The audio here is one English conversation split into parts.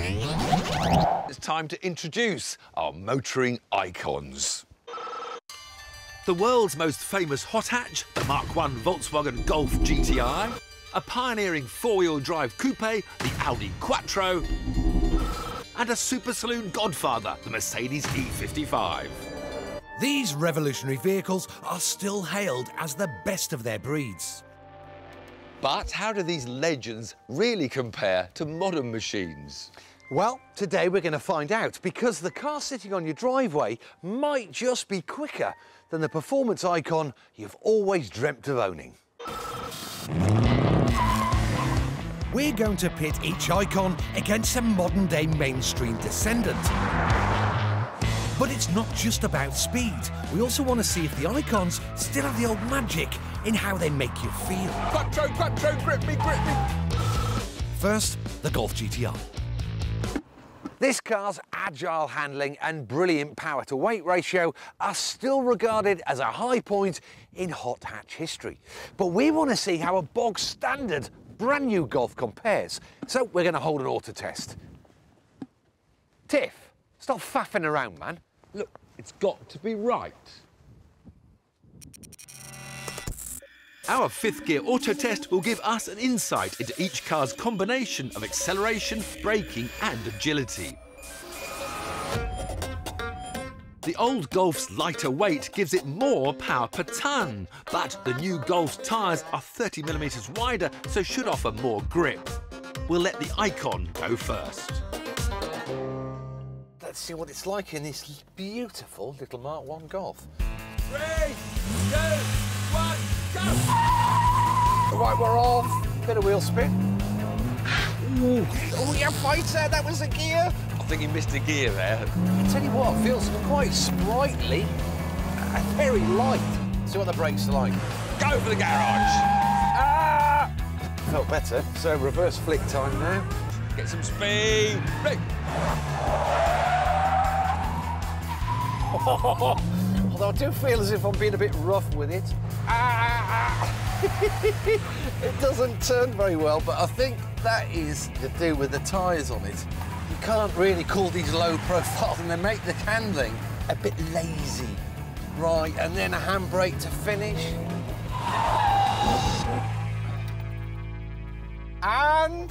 It's time to introduce our motoring icons. The world's most famous hot hatch, the Mark I Volkswagen Golf GTI, a pioneering four-wheel drive coupe, the Audi Quattro, and a super saloon godfather, the Mercedes E55. These revolutionary vehicles are still hailed as the best of their breeds. But how do these legends really compare to modern machines? Well, today we're going to find out because the car sitting on your driveway might just be quicker than the performance icon you've always dreamt of owning. We're going to pit each icon against a modern-day mainstream descendant. But it's not just about speed. We also want to see if the icons still have the old magic in how they make you feel. Quattro, Quattro, grip me, grip me! First, the Golf GTI. This car's agile handling and brilliant power to weight ratio are still regarded as a high point in hot hatch history. But we want to see how a bog standard brand new Golf compares. So we're going to hold an auto test. Tiff, stop faffing around, man. Look, it's got to be right. Our fifth gear auto test will give us an insight into each car's combination of acceleration, braking and agility. The old Golf's lighter weight gives it more power per tonne, but the new Golf's tyres are 30mm wider, so should offer more grip. We'll let the Icon go first. Let's see what it's like in this beautiful little Mark 1 Golf. Three, two, one, go! Right, we're off. Bit of wheel spin. Ooh. Oh, yeah, fighter, that was a gear. I think he missed a gear there. I tell you what, it feels quite sprightly and very light. See what the brakes are like. Go for the garage! Ah! Felt better. So reverse flick time now. Get some speed. Right. Although I do feel as if I'm being a bit rough with it. It doesn't turn very well, but I think that is to do with the tyres on it. You can't really call these low profile and they make the handling a bit lazy. Right, and then a handbrake to finish. And...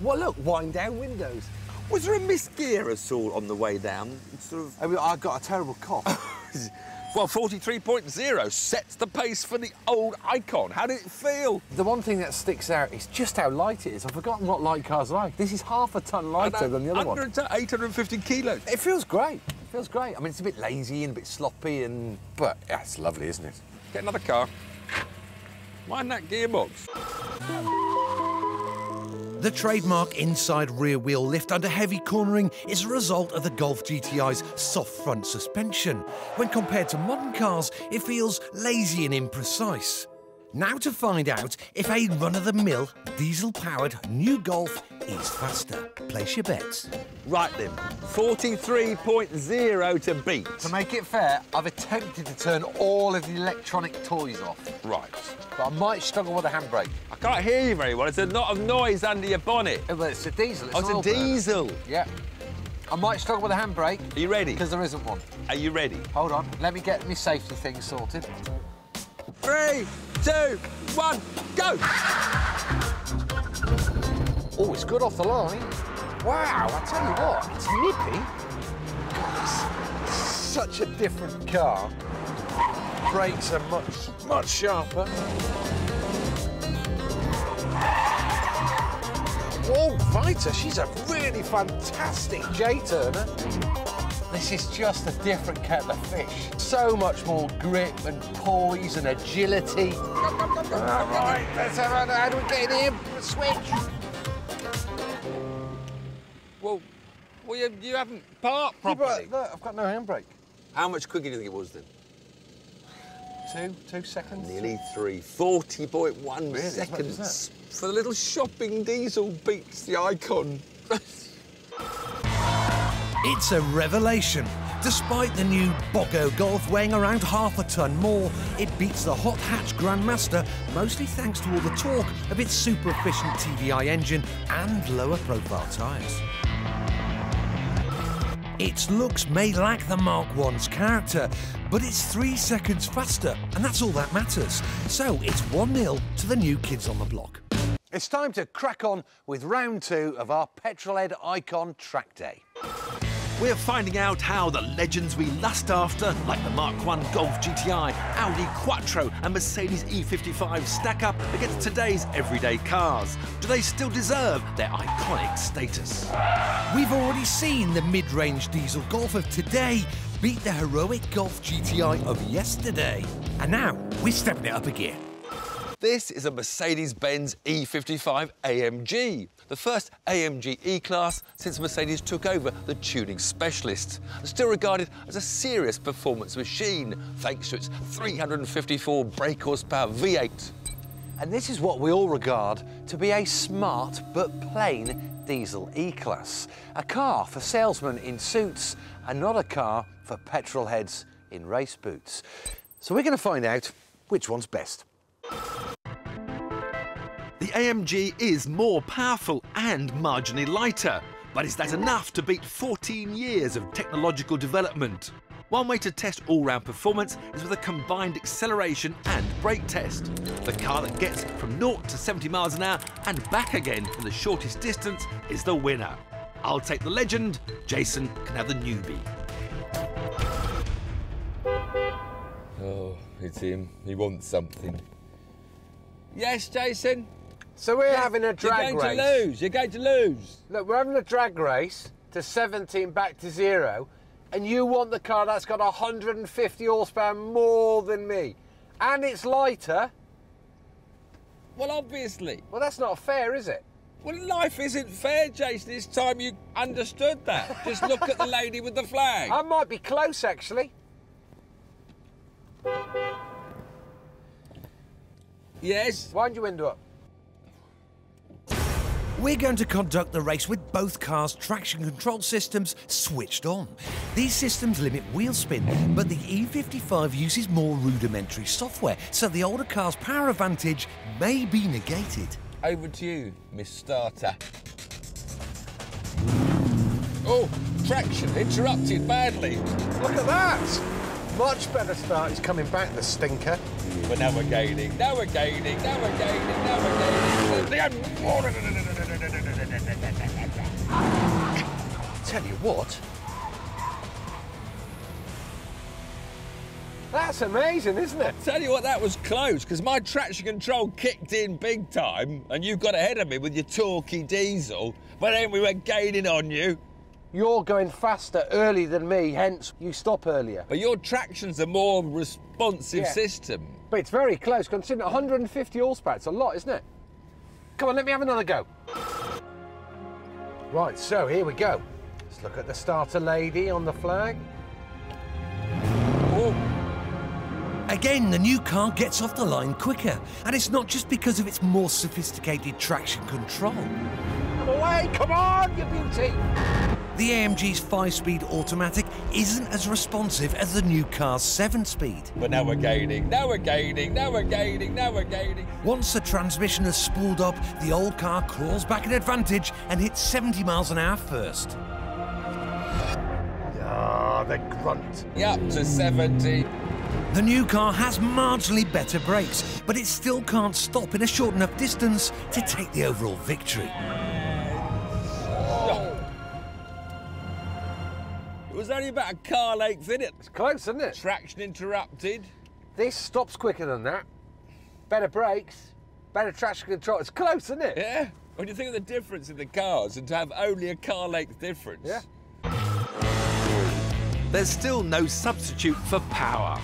Well, look, wind down windows. Was there a missed gear at all on the way down? Sort of. I, mean, I got a terrible cough. Well, 43.0 sets the pace for the old Icon. How did it feel? The one thing that sticks out is just how light it is. I've forgotten what light cars are like. This is half a ton lighter than the other one. Under 850 kilos. It feels great. It feels great. I mean, it's a bit lazy and a bit sloppy, and but yeah, it's lovely, isn't it? Get another car. Mind that gearbox. The trademark inside rear wheel lift under heavy cornering is a result of the Golf GTI's soft front suspension. When compared to modern cars, it feels lazy and imprecise. Now to find out if a run-of-the-mill, diesel-powered new Golf is faster. Place your bets. Right then, 43.0 to beat. To make it fair, I've attempted to turn all of the electronic toys off. Right. But I might struggle with the handbrake. I can't hear you very well. It's a lot of noise under your bonnet. Oh, but it's a diesel. It's oh, it's a oil burner. diesel. Yeah. I might struggle with the handbrake. Are you ready? Because there isn't one. Are you ready? Hold on. Let me get my safety thing sorted. Three, two, one, go! Oh, it's good off the line. Wow, I tell you what, it's nippy. It's such a different car. Brakes are much, much sharper. Oh, Vita, she's a really fantastic J-turner. This is just a different kettle of fish. So much more grip and poise and agility. All right, let's have a, how do we get in here? Switch. Well you, you haven't parked Yeah, properly. but look, I've got no handbrake. How much quicker do you think it was then? Two, two seconds. Nearly three. 40.1 Really? As much as seconds. For the little shopping diesel beats the icon. It's a revelation. Despite the new Boggo Golf weighing around half a tonne more, it beats the hot hatch Grandmaster mostly thanks to all the torque of its super efficient TDI engine and lower profile tyres. Its looks may lack the Mark 1's character, but it's three seconds faster, and that's all that matters. So it's 1 0 to the new kids on the block. It's time to crack on with round two of our Petrolhead Icon Track Day. We're finding out how the legends we lust after, like the Mark 1 Golf GTI, Audi Quattro and Mercedes E55 stack up against today's everyday cars. Do they still deserve their iconic status? We've already seen the mid-range diesel Golf of today beat the heroic Golf GTI of yesterday. And now, we're stepping it up a gear. This is a Mercedes-Benz E55 AMG, the first AMG E-Class since Mercedes took over the tuning specialist, still regarded as a serious performance machine thanks to its 354 brake horsepower V8. And this is what we all regard to be a smart but plain diesel E-Class. A car for salesmen in suits and not a car for petrol heads in race boots. So we're going to find out which one's best. AMG is more powerful and marginally lighter, but is that enough to beat 14 years of technological development? One way to test all-round performance is with a combined acceleration and brake test. The car that gets from 0 to 70 miles an hour and back again in the shortest distance is the winner. I'll take the legend, Jason can have the newbie. Oh, it's him. He wants something. Yes, Jason? So we're having a drag race. You're going race. to lose. You're going to lose. Look, we're having a drag race to 17 back to zero, and you want the car that's got 150 horsepower more than me, and it's lighter. Well, obviously. Well, that's not fair, is it? Well, life isn't fair, Jason. It's time you understood that. Just look at the lady with the flag. I might be close, actually. yes. Wind your window up. We're going to conduct the race with both cars' traction control systems switched on. These systems limit wheel spin, but the E55 uses more rudimentary software, so the older car's power advantage may be negated. Over to you, Miss Starter. Oh, traction interrupted badly. Look at that! Much better start. He's coming back, the stinker. But now we're gaining. Now we're gaining. Now we're gaining. Now we're gaining. Oh, oh, Tell you what, That's amazing, isn't it? Tell you what, that was close because my traction control kicked in big time, and you got ahead of me with your torquey diesel. But then we were gaining on you. You're going faster early than me, hence you stop earlier. But your traction's a more responsive Yeah. system. But it's very close, considering 150 horsepower. It's a lot, isn't it? Come on, let me have another go. Right, so here we go. Let's look at the starter lady on the flag. Oh, Again, the new car gets off the line quicker, and it's not just because of its more sophisticated traction control. Come away, come on, you beauty! The AMG's 5-speed automatic isn't as responsive as the new car's 7-speed. but now we're gaining. Now we're gaining. Now we're gaining. Now we're gaining. Once the transmission has spooled up, the old car crawls back in advantage and hits 70 miles an hour first. The grunt. Up to 70. The new car has marginally better brakes, but it still can't stop in a short enough distance to take the overall victory. It was only about a car length in it. It's close, isn't it? Traction interrupted. This stops quicker than that. Better brakes, better traction control. It's close, isn't it? Yeah. When you think of the difference in the cars and to have only a car length difference. Yeah. There's still no substitute for power.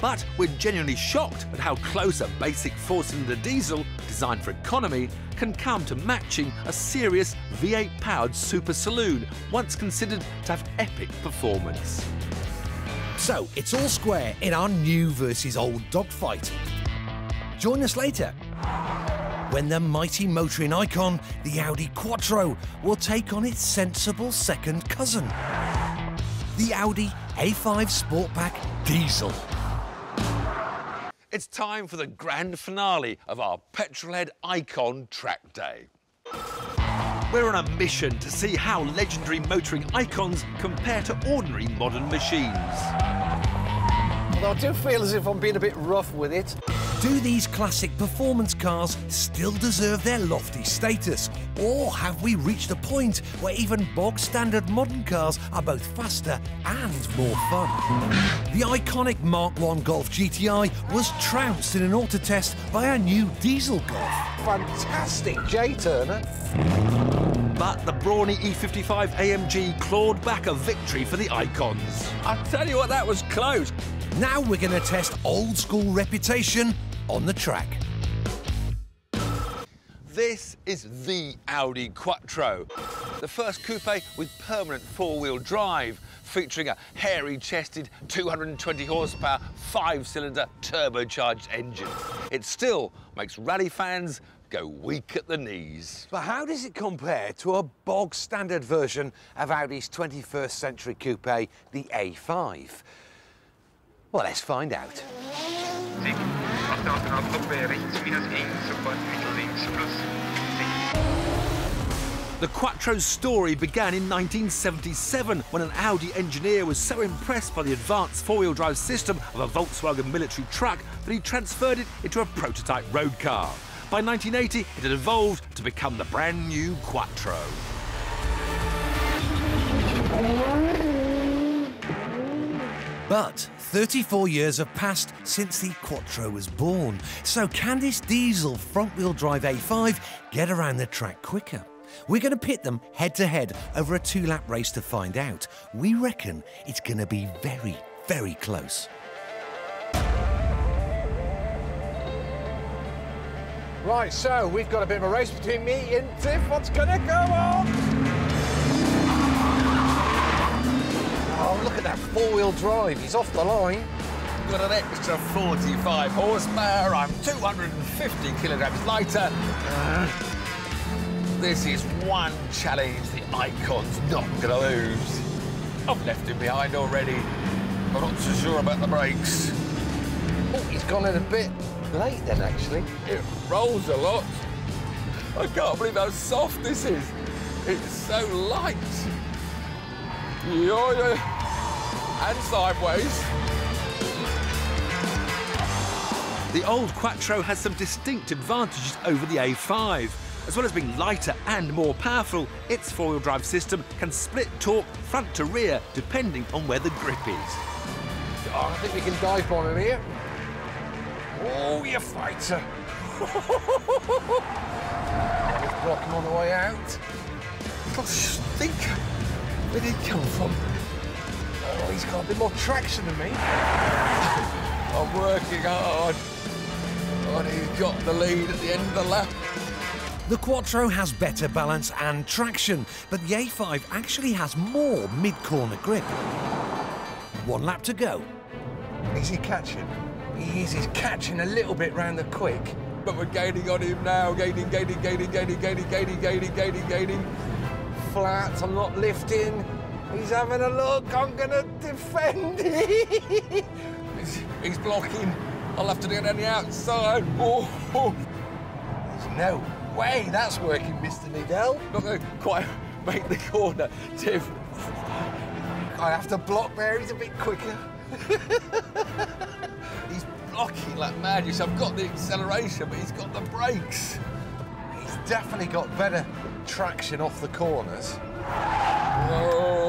But we're genuinely shocked at how close a basic four-cylinder diesel, designed for economy, can come to matching a serious V8-powered super saloon, once considered to have epic performance. So it's all square in our new versus old dogfight. Join us later when the mighty motoring icon, the Audi Quattro, will take on its sensible second cousin. The Audi A5 Sportback Diesel. It's time for the grand finale of our Petrolhead Icon Track Day. We're on a mission to see how legendary motoring icons compare to ordinary modern machines. Although I do feel as if I'm being a bit rough with it. Do these classic performance cars still deserve their lofty status? Or have we reached a point where even bog standard modern cars are both faster and more fun? The iconic Mark 1 Golf GTI was trounced in an auto test by a new diesel Golf. Fantastic J Turner. But the brawny E55 AMG clawed back a victory for the icons. I tell you what, that was close. Now we're going to test old school reputation on the track. This is the Audi Quattro, the first coupe with permanent four-wheel drive, featuring a hairy-chested 220 horsepower five-cylinder turbocharged engine. It still makes rally fans go weak at the knees. But how does it compare to a bog standard version of Audi's 21st century coupe, the A5? Well, let's find out. Sì, fate un altro per rechts minus 1, sofort Mittel links plus 6. The Quattro's story began in 1977 when an Audi engineer was so impressed by the advanced four-wheel drive system of a Volkswagen military truck that he transferred it into a prototype road car. By 1980, it had evolved to become the brand new Quattro. But 34 years have passed since the Quattro was born, so can this diesel front-wheel drive A5 get around the track quicker? We're going to pit them head to head over a two lap race to find out. We reckon it's going to be very, very close. Right, so we've got a bit of a race between me and Tiff. What's gonna go on? Oh, look at that four-wheel drive. He's off the line. Got an extra 45 horsepower. I'm 250 kilograms lighter. Uh, this is one challenge the Icon's not gonna lose. I've left him behind already. I'm not so sure about the brakes. Oh, he's gone in a bit late then, actually. It rolls a lot. I can't believe how soft this is. It's so light. Yeah, yeah. And sideways. The old Quattro has some distinct advantages over the A5. As well as being lighter and more powerful, its four-wheel drive system can split torque front to rear depending on where the grip is. Oh, I think we can dive bomb him here. Oh, you fighter. Just block him on the way out. Little stinker. Where did he come from? Oh, he's got a bit more traction than me. I'm working hard. Oh, and he's got the lead at the end of the lap. The Quattro has better balance and traction, but the A5 actually has more mid-corner grip. One lap to go. Is he catching? He is. He's catching a little bit round the quick. But we're gaining on him now. Gaining, gaining, gaining, gaining, gaining, gaining, gaining, gaining, gaining. Flat, I'm not lifting. He's having a look. I'm going to defend it. He's, he's blocking. I'll have to get on the outside. Oh, oh. There's no way that's working, Mr. Needell. Not going to quite make the corner. Tiff, I have to block there. He's a bit quicker. he's blocking like mad. Yes, I've got the acceleration, but he's got the brakes. He's definitely got better traction off the corners. Oh.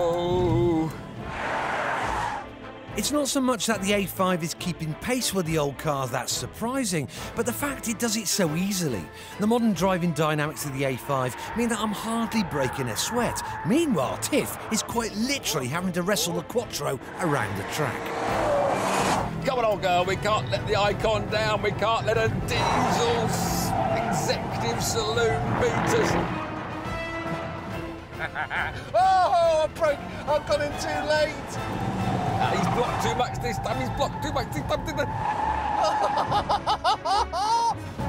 It's not so much that the A5 is keeping pace with the old cars that's surprising, but the fact it does it so easily. The modern driving dynamics of the A5 mean that I'm hardly breaking a sweat. Meanwhile, Tiff is quite literally having to wrestle the Quattro around the track. Come on, old girl, we can't let the icon down. We can't let a diesel executive saloon beat us. oh, I broke. I've gone in too late. He's blocked too much this time. He's blocked too much this time.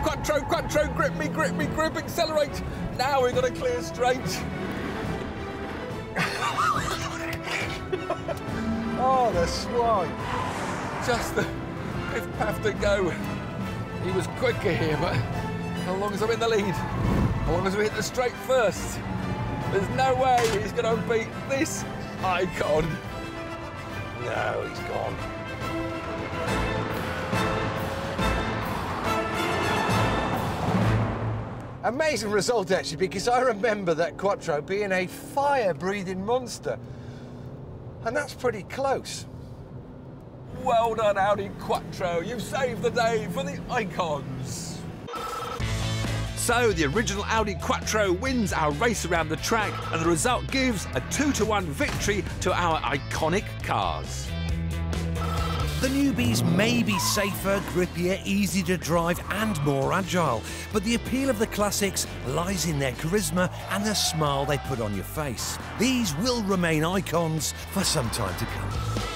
quattro, quattro, grip me, grip me, grip, accelerate. Now we've got to clear straight. Oh, the swine. Just the piff paff to go. He was quicker here, but how long as I'm in the lead? How long as we hit the straight first? There's no way he's going to beat this icon. No, he's gone. Amazing result, actually, because I remember that Quattro being a fire-breathing monster. And that's pretty close. Well done, Audi Quattro. You've saved the day for the icons. So the original Audi Quattro wins our race around the track, and the result gives a 2 to 1 victory to our iconic cars. The newbies may be safer, grippier, easy to drive, and more agile, but the appeal of the classics lies in their charisma and the smile they put on your face. These will remain icons for some time to come.